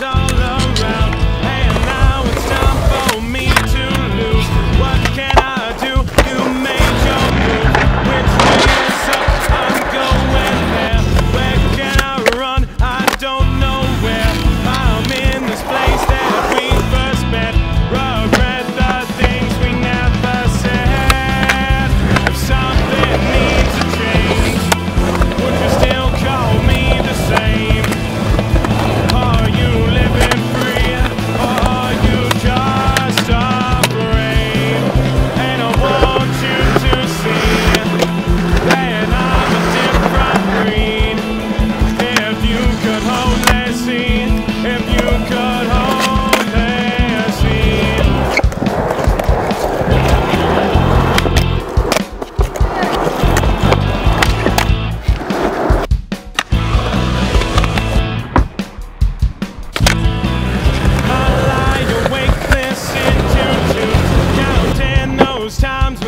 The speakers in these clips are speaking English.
all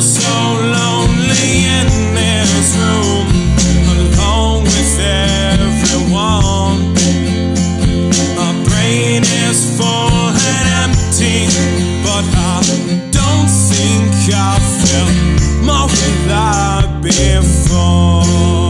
so lonely in this room, alone with everyone. My brain is full and empty, but I don't think I felt more alive before.